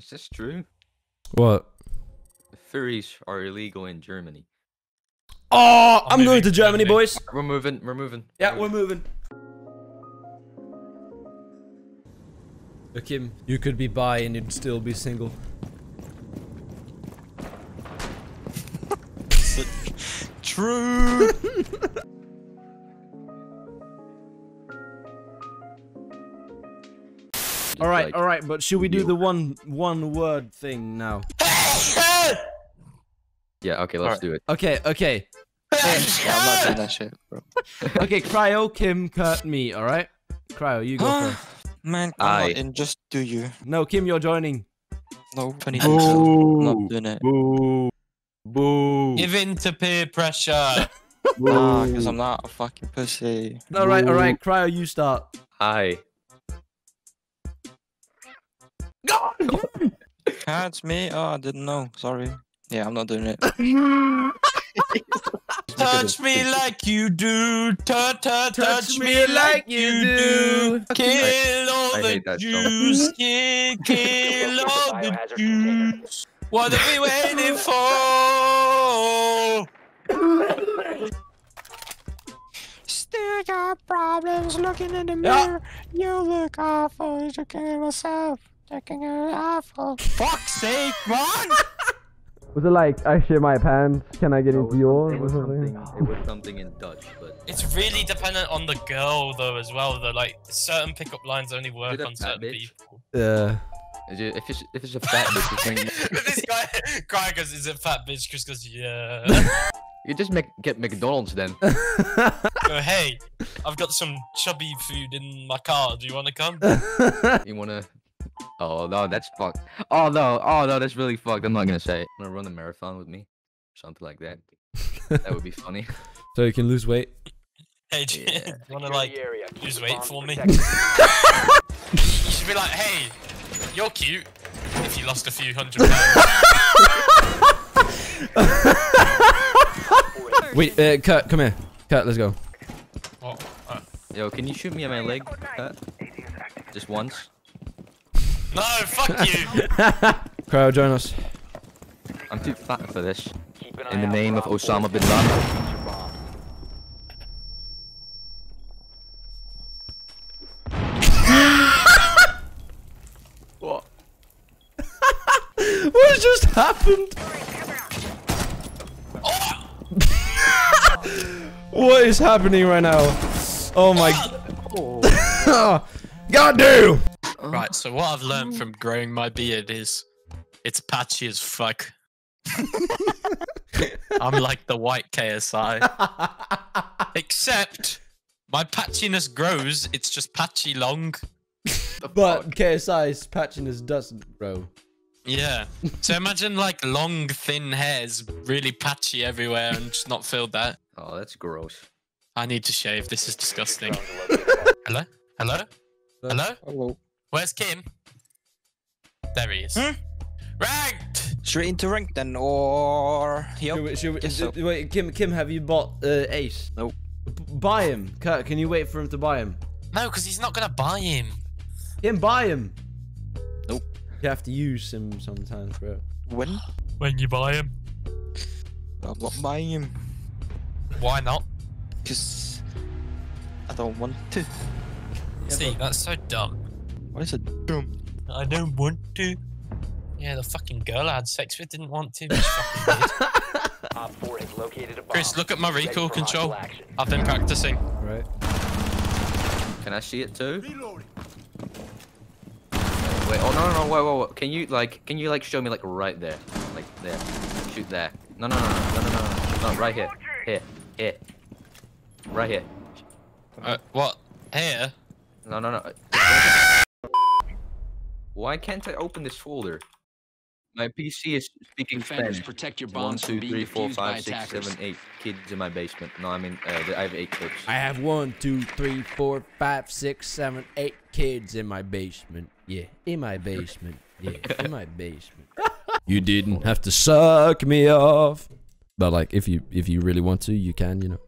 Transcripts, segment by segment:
Is this true? What? Furries are illegal in Germany. Oh, I'm maybe going to Germany, Germany. boys. We're moving. We're moving. Yeah, we're moving. Look him. You could be bi and you'd still be single. True. All right, like- all right, but should we do the one one word thing now? Yeah. Okay. Let's Alright. do it. Okay, okay, yeah, I'm not doing that shit, bro. okay. Cryo, Kim, Kurt, me. All right. Cryo, you go first. Man, I'm Aye. not in. Just do you. No, Kim, you're joining. No, 20 I'm not doing it. Boo. Boo. Give in to peer pressure. Nah, because I'm not a fucking pussy. All right, all right. Cryo, you start. Hi. That's ah, me. Oh, I didn't know. Sorry. Yeah, I'm not doing it. touch me like you do. Touch, touch, touch me like you do. Kill all I the hate. Jews. Kill, kill all the Jews. What are we waiting for? Still got problems looking in the Yeah. mirror. You look awful. You killing myself. Taking it awful. Oh. Fuck's sake, man! Was it like I shit my pants? Can I get No, it was something- It was something. It was something in Dutch, but It's really dependent on the girl, though, as well. Though, like certain pickup lines only work on certain bitch? people. Yeah. is it, if it's if it's a fat bitch, it's going- this guy, guy goes, "Is it fat bitch?" Chris goes, "Yeah." you just make, get McDonald's then. Go, hey, I've got some chubby food in my car. Do you want to come? You wanna? Oh no, that's fucked. Oh no, oh no, that's really fucked. I'm not gonna say it. Wanna run a marathon with me? Something like that. That would be funny. so you can lose weight. Hey, do you want to like lose weight for me? you should be like, hey, you're cute. If you lost a few hundred pounds. Wait, uh, Kurt, come here. Kurt, let's go. What? Uh, Yo, can you shoot me in my leg? Cut? Just once? No, fuck you. Cryo, join us. I'm too fat for this. In the name of Osama bin Laden. What? What just happened? what is happening right now? Oh my. God damn! Right, oh. so what I've learned oh. from growing my beard is it's patchy as fuck. I'm like the white KSI. Except my patchiness grows, it's just patchy long. But KSI's patchiness doesn't, bro. Yeah. So imagine like long, thin hairs, really patchy everywhere and just not filled that. Oh, that's gross. I need to shave. This is disgusting. Hello? Hello? Hello? Hello. Where's Kim? There he is. Hmm? Ranked! Straight into rank then, or Should we, should we, so. wait, Kim, Kim, have you bought uh, Ace? Nope. B- buy him. Kurt, can you wait for him to buy him? No, because he's not gonna buy him. Kim, buy him. Nope. You have to use him sometimes, bro. When? When you buy him. I'm not buying him Why not? because I don't want to. See, that's so dumb. Why is it boom? I don't want to. Yeah, the fucking girl I had sex with didn't want to. Chris, look at my recoil control. I've been practicing. Right. Can I see it too? Wait, oh no, no, no, wait, wait, wait. Can you, like, can you, like, show me, like, right there? Like, there. Shoot there. No, no, no, no, no, no, no, no right here. Here, here. Right here. Uh, what? Here? No, no, no. Why can't I open this folder? My PC is speaking Defenders, Spanish. protect your One, bombs two, three, four, five, six, attackers. seven, eight kids in my basement. No, I mean, uh, I have eight clips. I have one, two, three, four, five, six, seven, eight kids in my basement. Yeah, in my basement. Yeah, in my basement. You didn't have to suck me off. But like, if you if you really want to, you can. You know.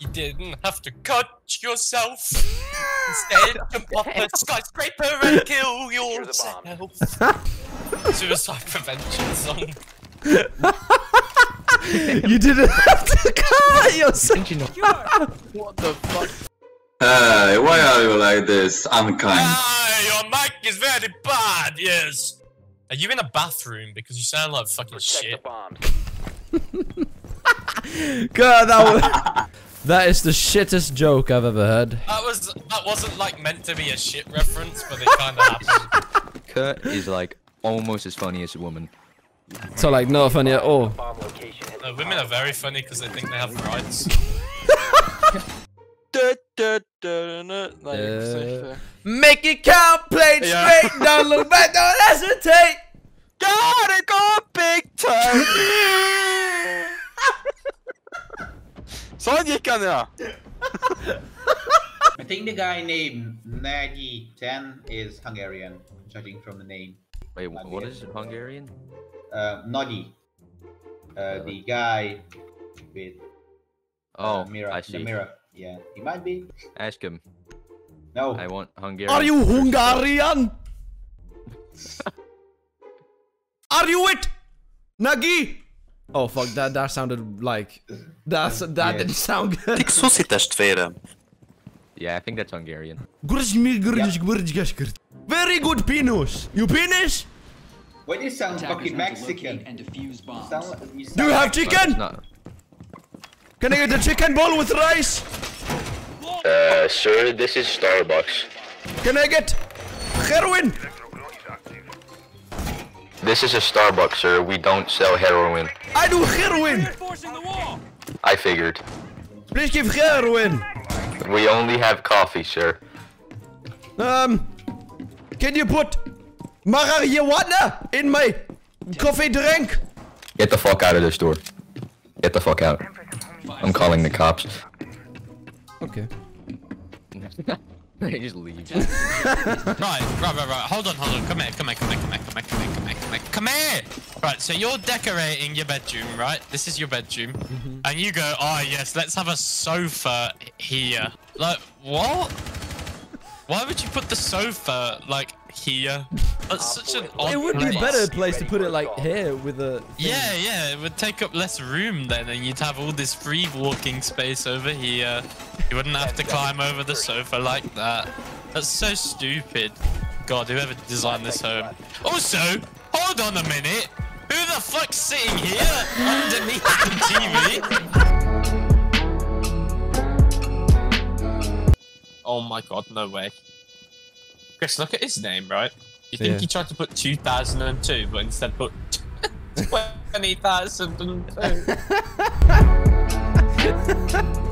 You didn't have to cut yourself. Instead, jump off a skyscraper and kill yourself. suicide prevention song. you didn't have to cut yourself. what the fuck? Hey, why are you like this? Unkind. Ah, your mic is very bad. Yes. Are you in a bathroom? Because you sound like fucking shit. God, that was, that is the shittest joke I've ever heard. That was that wasn't like meant to be a shit reference, but it kind of happened. Kurt is like almost as funny as a woman. So like, not funny at all. No, women are very funny because they think they have rights. Uh, Make it count, play it Yeah. straight, don't look back, don't hesitate. Gotta go big time! Sånn gikk han, ja. I think the guy named Nagy 10 is Hungarian, judging from the name. Wait, what is Hungarian? Uh, Noddy. Uh, the guy with Oh, uh, mirror, I the see. mirror. Yeah, he might be. Ask him. No, I want Hungarian. Are you Hungarian? Are you it? Nagi? Oh fuck, that that sounded like that's that Yeah. didn't sound good. Så sitter tvere. Yeah, I think that's Hungarian. Very good penis. You penis? why do you sound fucking Mexican? and defuse bombs. Sound, like- you sound Do you have chicken? No. Can I get a chicken bowl with rice? Uh, sir, this is Starbucks. Can I get heroin? This is a Starbucks, sir. We don't sell heroin. I do heroin. I figured. Please give heroin. We only have coffee, sir. Um, can you put marijuana in my coffee drink? Get the fuck out of this door. Get the fuck out. I'm calling the cops. Okay. they just leave. Right, right, right, right. Hold on, hold on. Come here, come here, come here, come here, come here, come here, come here, come here. Come here! Right, so you're decorating your bedroom, right? This is your bedroom. Mm-hmm. And you go, oh yes, let's have a sofa here. Like, what? Why would you put the sofa, like, here? Uh, That's such an odd It would be a better place to put it like here with a. Yeah, yeah, it would take up less room then, and you'd have all this free walking space over here. You wouldn't have to climb over the sofa like that. That's so stupid. God, whoever designed this home. Also, hold on a minute. Who the fuck's sitting here underneath the TV? Oh my god, no way. Chris, look at his name, right? You think Yeah. he tried to put 2002, but instead put 20,002?